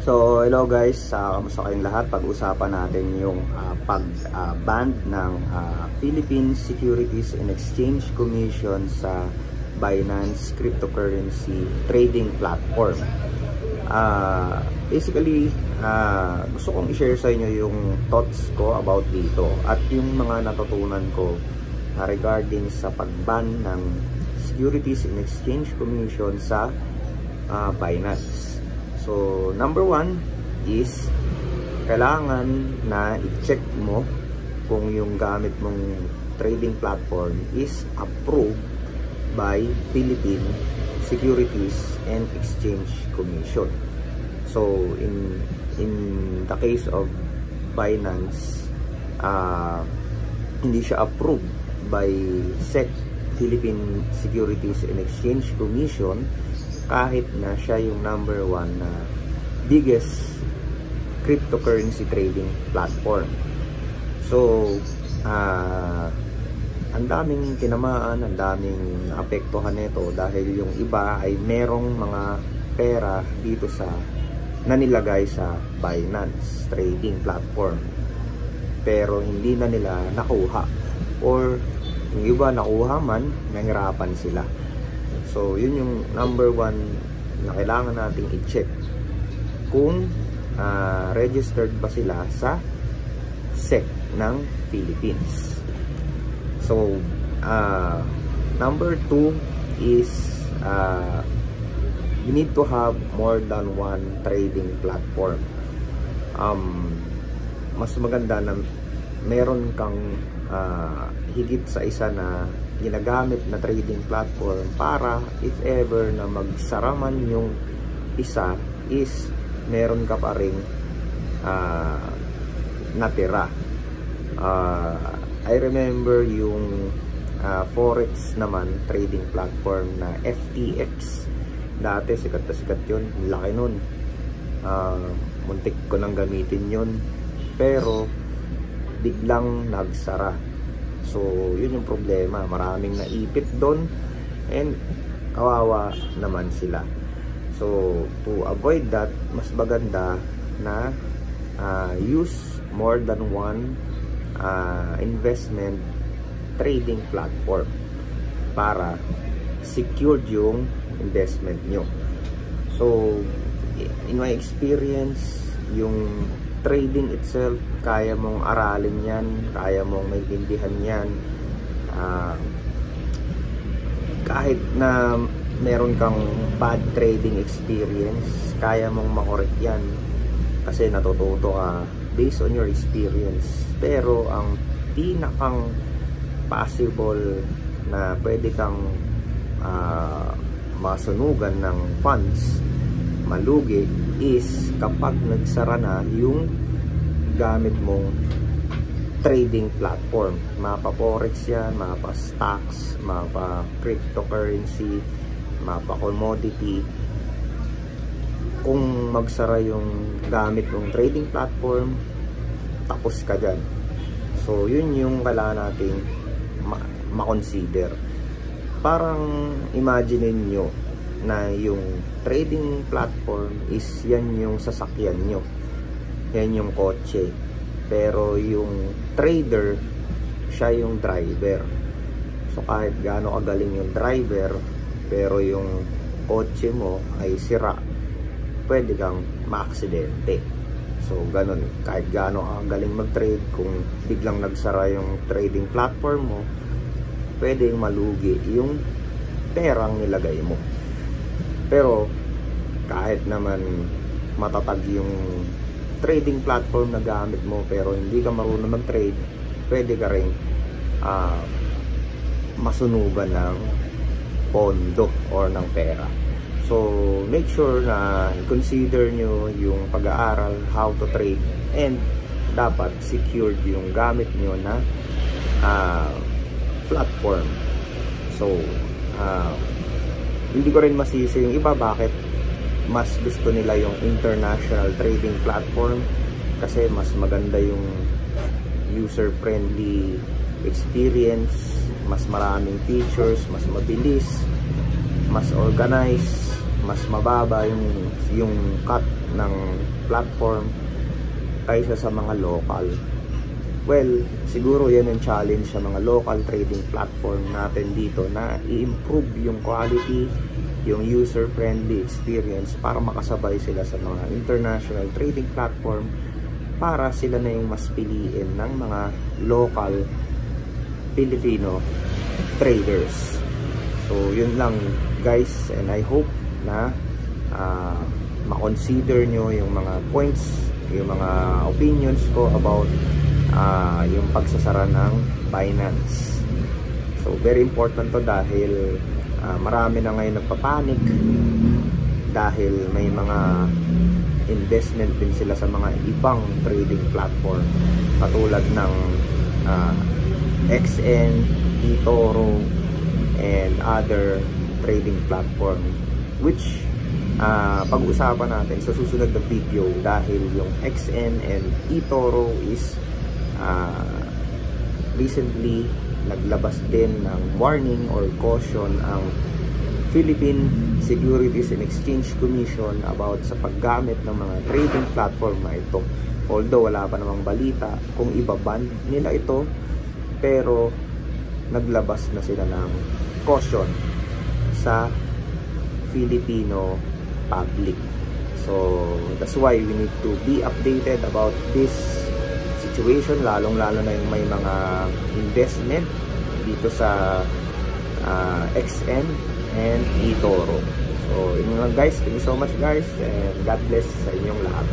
So, hello guys, uh, kamusta kayong lahat? Pag-usapan natin yung uh, pag-ban uh, ng uh, Philippine Securities and Exchange Commission sa Binance cryptocurrency trading platform. Uh, basically, uh, gusto kong i-share sa inyo yung thoughts ko about dito at yung mga natutunan ko regarding sa pag-ban ng Securities and Exchange Commission sa uh, Binance. So, number one is kailangan na i-check mo kung yung gamit mong trading platform is approved by Philippine Securities and Exchange Commission. So, in in the case of Binance, uh, hindi siya approved by SEC, Philippine Securities and Exchange Commission kahit na siya yung number one na biggest cryptocurrency trading platform. So, uh, ang daming tinamaan, ang daming apektuhan nito dahil yung iba ay merong mga pera dito sa nanilagay sa Binance trading platform. Pero hindi na nila nakuha or yung iba nakuha man, nahirapan sila. So, yun yung number one na kailangan nating i-check kung uh, registered ba sila sa SEC ng Philippines. So, uh, number two is uh, you need to have more than one trading platform. Um, mas maganda na meron kang uh, higit sa isa na ginagamit na trading platform para if ever na magsara man yung isa is meron ka pa rin uh, natira. Uh, I remember yung uh, forex naman trading platform na FTX dati sikat na sikat yun. Laki nun. Uh, muntik ko nang gamitin yun. Pero biglang nagsara So, yun yung problema. Maraming naipit doon and kawawa naman sila. So, to avoid that, mas maganda na uh, use more than one uh, investment trading platform para secured yung investment nyo. So, in my experience, yung trading itself, kaya mong aralin yan, kaya mong maintindihan yan. Uh, kahit na meron kang bad trading experience, kaya mong makorek yan. Kasi natututo ka based on your experience. Pero ang pinakang possible na pwede kang uh, masunugan ng funds malugi is kapag nagsara na yung gamit mong trading platform. Mapa forex yan, mapa stocks, mapa cryptocurrency, mapa commodity. Kung magsara yung gamit mong trading platform, tapos ka dyan. So, yun yung kailangan nating ma-consider. Parang imagine nyo na yung trading platform is yan yung sasakyan nyo. Yan yung kotse. Pero yung trader siya yung driver. So kahit gaano kagaling yung driver pero yung kotse mo ay sira pwede kang maaksidente. So ganun. Kahit gaano kagaling mag trade kung biglang nagsara yung trading platform mo pwedeng malugi yung perang nilagay mo pero kahit naman matatag yung trading platform na gamit mo pero hindi ka marunong mag-trade, pwede ka rin uh, masunugan ng pondo or ng pera. So, make sure na consider nyo yung pag-aaral, how to trade, and dapat secured yung gamit nyo na uh, platform. So, uh, hindi ko rin masisi yung iba bakit mas gusto nila yung international trading platform kasi mas maganda yung user friendly experience mas maraming features mas mabilis mas organized mas mababa yung yung cut ng platform kaysa sa mga local. Well, siguro yan ang challenge sa mga local trading platform natin dito na i-improve yung quality, yung user-friendly experience para makasabay sila sa mga international trading platform para sila na yung mas piliin ng mga local Filipino traders. So, yun lang guys and I hope na uh, ma-consider nyo yung mga points, yung mga opinions ko about uh, yung pagsasara ng Binance. So, very important to dahil uh, marami na ngayon nagpapanik dahil may mga investment din sila sa mga ibang trading platform katulad ng uh, XN, eToro, and other trading platform which uh, pag-usapan natin sa susunod na video dahil yung XN and eToro is uh, recently naglabas din ng warning or caution ang Philippine Securities and Exchange Commission about sa paggamit ng mga trading platform na ito. Although wala pa namang balita kung ibaban nila ito, pero naglabas na sila ng caution sa Filipino public. So, that's why we need to be updated about this situation lalong lalo na yung may mga investment dito sa uh, XN and eToro. So yun lang guys. Thank you so much guys and God bless sa inyong lahat